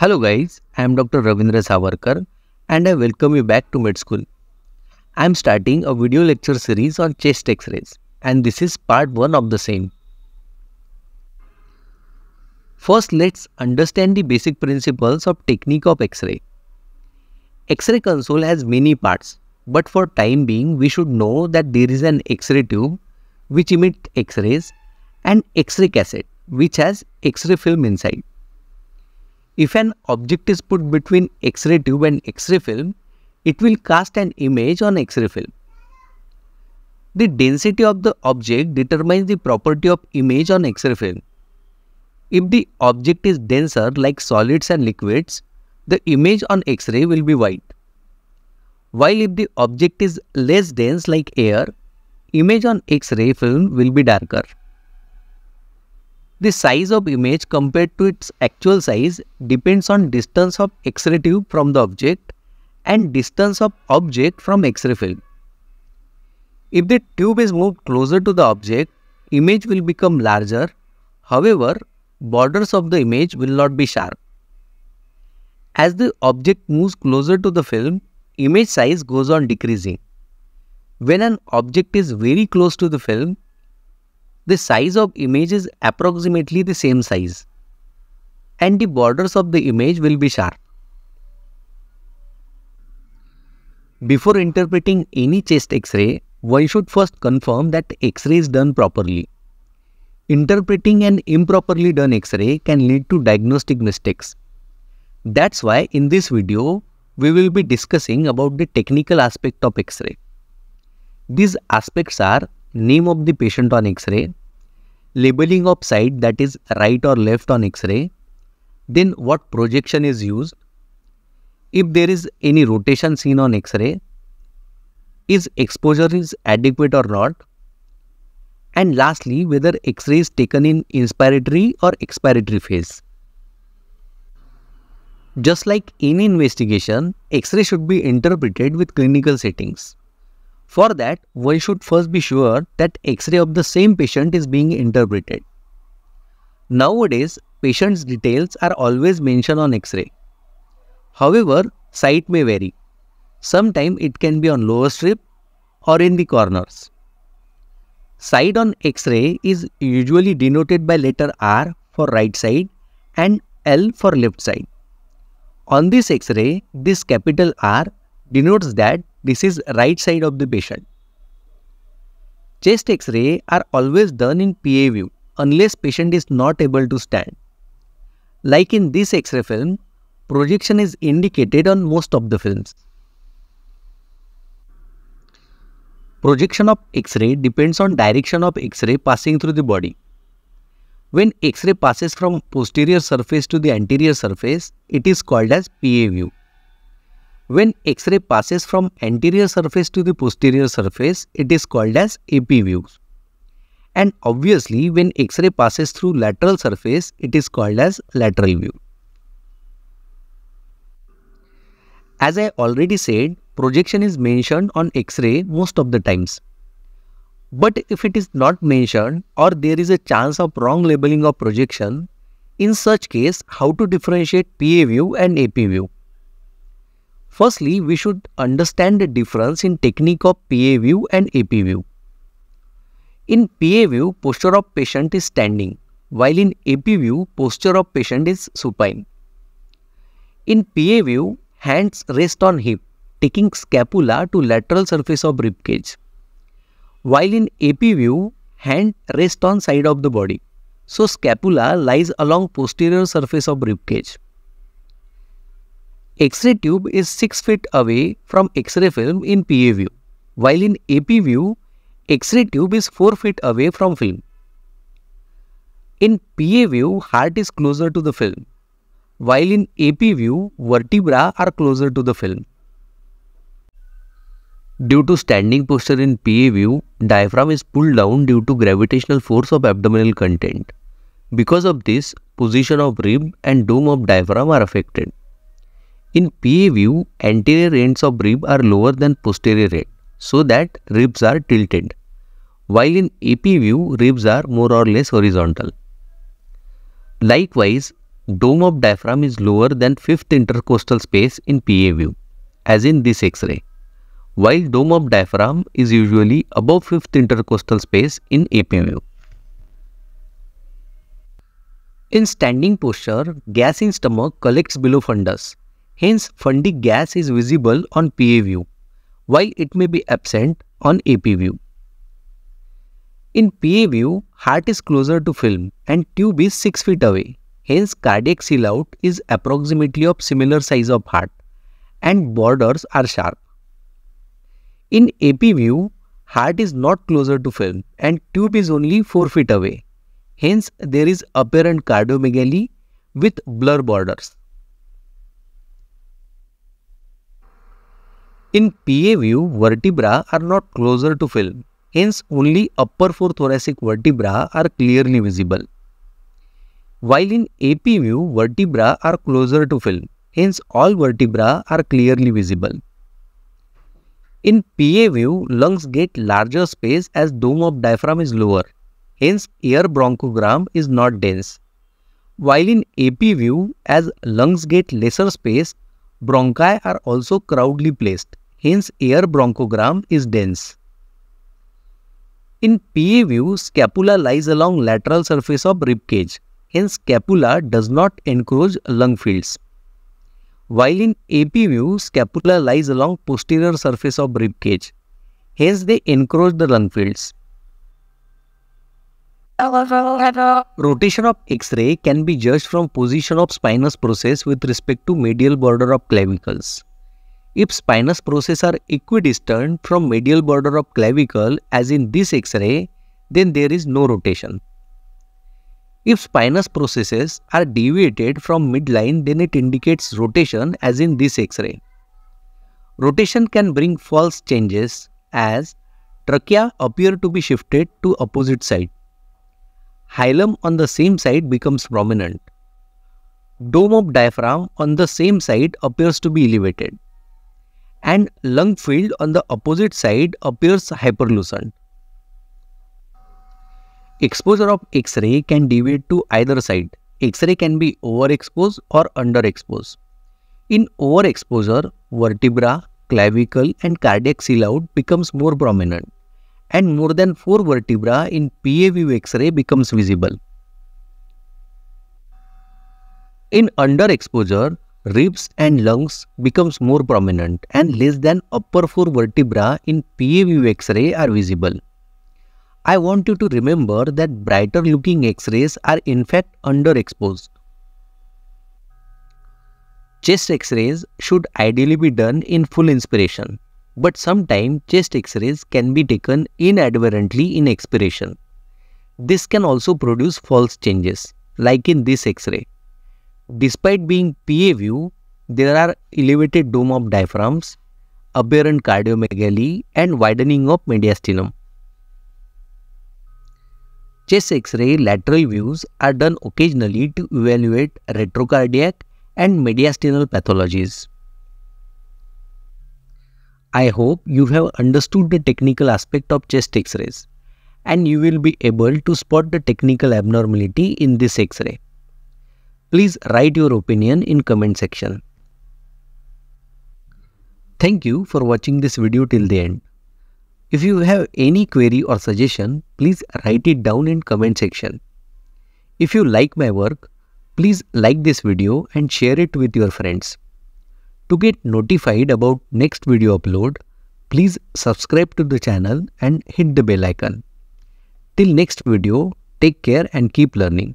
Hello guys, I am Dr. Ravindra Savarkar and I welcome you back to med school. I am starting a video lecture series on chest x-rays and this is part 1 of the same. First let's understand the basic principles of technique of x-ray. X-ray console has many parts but for time being we should know that there is an x-ray tube which emit x-rays and x-ray cassette which has x-ray film inside. If an object is put between X-ray tube and X-ray film, it will cast an image on X-ray film. The density of the object determines the property of image on X-ray film. If the object is denser like solids and liquids, the image on X-ray will be white. While if the object is less dense like air, image on X-ray film will be darker. The size of image compared to its actual size depends on distance of X-ray tube from the object and distance of object from X-ray film. If the tube is moved closer to the object, image will become larger. However, borders of the image will not be sharp. As the object moves closer to the film, image size goes on decreasing. When an object is very close to the film, the size of image is approximately the same size and the borders of the image will be sharp. Before interpreting any chest x-ray, one should first confirm that x-ray is done properly. Interpreting an improperly done x-ray can lead to diagnostic mistakes. That's why in this video, we will be discussing about the technical aspect of x-ray. These aspects are name of the patient on x-ray, labeling of side that is right or left on x-ray, then what projection is used, if there is any rotation seen on x-ray, is exposure is adequate or not, and lastly whether x-ray is taken in inspiratory or expiratory phase. Just like any investigation, x-ray should be interpreted with clinical settings. For that, one should first be sure that X-ray of the same patient is being interpreted. Nowadays, patient's details are always mentioned on X-ray. However, site may vary. Sometimes it can be on lower strip or in the corners. Side on X-ray is usually denoted by letter R for right side and L for left side. On this X-ray, this capital R denotes that this is right side of the patient. Chest X-ray are always done in PA view unless patient is not able to stand. Like in this X-ray film, projection is indicated on most of the films. Projection of X-ray depends on direction of X-ray passing through the body. When X-ray passes from posterior surface to the anterior surface, it is called as PA view. When X-ray passes from anterior surface to the posterior surface, it is called as AP views. And obviously, when X-ray passes through lateral surface, it is called as lateral view. As I already said, projection is mentioned on X-ray most of the times. But if it is not mentioned or there is a chance of wrong labeling of projection, in such case, how to differentiate PA view and AP view? Firstly, we should understand the difference in technique of PA view and AP view. In PA view, posture of patient is standing, while in AP view, posture of patient is supine. In PA view, hands rest on hip, taking scapula to lateral surface of rib cage. While in AP view, hand rest on side of the body. So scapula lies along posterior surface of rib cage. X-ray tube is 6 feet away from X-ray film in PA view, while in AP view, X-ray tube is 4 feet away from film. In PA view, heart is closer to the film, while in AP view, vertebra are closer to the film. Due to standing posture in PA view, diaphragm is pulled down due to gravitational force of abdominal content. Because of this, position of rib and dome of diaphragm are affected. In PA view, anterior ends of rib are lower than posterior end, so that ribs are tilted, while in AP view, ribs are more or less horizontal. Likewise, dome of diaphragm is lower than fifth intercostal space in PA view, as in this X-ray, while dome of diaphragm is usually above fifth intercostal space in AP view. In standing posture, gas in stomach collects below fundus. Hence, fundic gas is visible on PA view, while it may be absent on AP view. In PA view, heart is closer to film and tube is 6 feet away. Hence, cardiac silhouette is approximately of similar size of heart and borders are sharp. In AP view, heart is not closer to film and tube is only 4 feet away. Hence, there is apparent cardiomegaly with blur borders. In PA view, vertebra are not closer to film Hence, only upper four thoracic vertebra are clearly visible. While in AP view, vertebra are closer to film. Hence, all vertebra are clearly visible. In PA view, lungs get larger space as dome of diaphragm is lower. Hence, air bronchogram is not dense. While in AP view, as lungs get lesser space, bronchi are also crowdly placed. Hence, air bronchogram is dense. In PA view, scapula lies along lateral surface of rib cage. Hence, scapula does not encroach lung fields. While in AP view, scapula lies along posterior surface of rib cage. Hence, they encroach the lung fields. Rotation of X-ray can be judged from position of spinous process with respect to medial border of clavicles. If spinous process are equidistant from medial border of clavicle as in this X-ray, then there is no rotation. If spinous processes are deviated from midline, then it indicates rotation as in this X-ray. Rotation can bring false changes as trachea appear to be shifted to opposite side. Hilum on the same side becomes prominent. Dome of diaphragm on the same side appears to be elevated and lung field on the opposite side appears hyperlucent. Exposure of X-ray can deviate to either side. X-ray can be overexposed or underexposed. In overexposure, vertebra, clavicle and cardiac silhouette becomes more prominent and more than 4 vertebra in PA view X-ray becomes visible. In underexposure, ribs and lungs becomes more prominent and less than upper four vertebra in PA view X-ray are visible. I want you to remember that brighter looking X-rays are in fact underexposed. Chest X-rays should ideally be done in full inspiration, but sometimes chest X-rays can be taken inadvertently in expiration. This can also produce false changes, like in this X-ray. Despite being PA view, there are elevated dome of diaphragms, aberrant cardiomegaly and widening of mediastinum. Chest X-ray lateral views are done occasionally to evaluate retrocardiac and mediastinal pathologies. I hope you have understood the technical aspect of chest X-rays and you will be able to spot the technical abnormality in this X-ray. Please write your opinion in comment section. Thank you for watching this video till the end. If you have any query or suggestion, please write it down in comment section. If you like my work, please like this video and share it with your friends. To get notified about next video upload, please subscribe to the channel and hit the bell icon. Till next video, take care and keep learning.